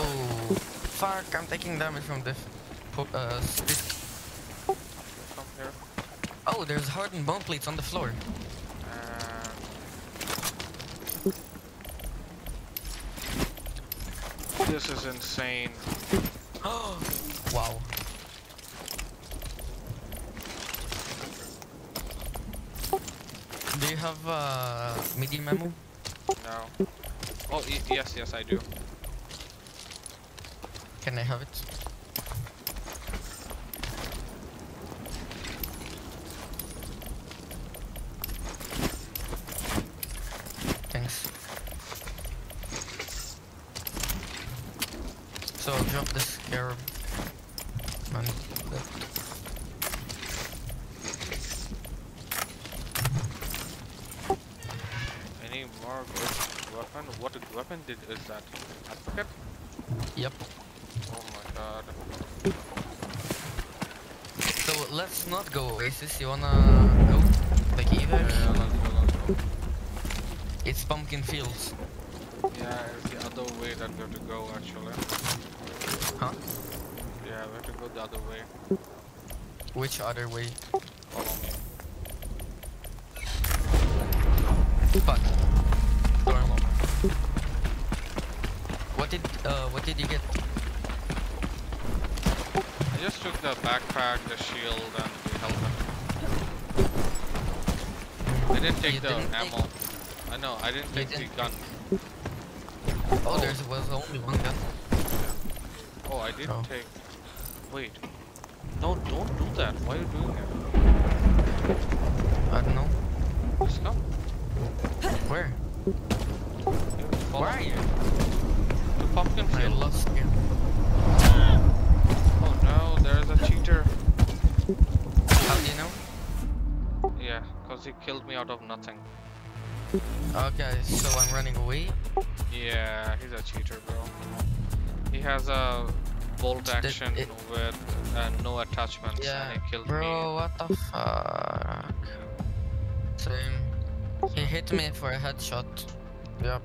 Oh, fuck! I'm taking damage from this. Uh, stick. Oh, there's hardened bone plates on the floor. And this is insane. Oh, wow. Do you have uh, medium ammo? No. Oh, y yes, yes, I do. Can I have it? Thanks. So I'll drop the scarab. Man, that- Any more weapon? What weapon did is that? Advocate? Yep. Oh my god. So let's not go Oasis. You wanna go? Like Yeah, either? yeah, let's go, let's go. It's pumpkin fields. Yeah, it's the other way that we have to go actually. Huh? Yeah, we have to go the other way. Which other way? Follow me. Fuck. What did uh what did you get? I just took the backpack, the shield, and the helmet. I didn't take You the didn't take- ammo. I know, I didn't You take the didn't- gun. Oh, there was only one gun. Oh, I didn't Oh. take. Wait. No, don't do that. Why are you doing it? I don't know. Just come. Where? Where are you? The pumpkin I lost you. Yeah, cause he killed me out of nothing. Okay, so I'm running away. Yeah, he's a cheater, bro. He has a bolt action it- with uh, no attachments, Yeah, and he killed bro, me. what the fuck? Same. He hit me for a headshot. Yep.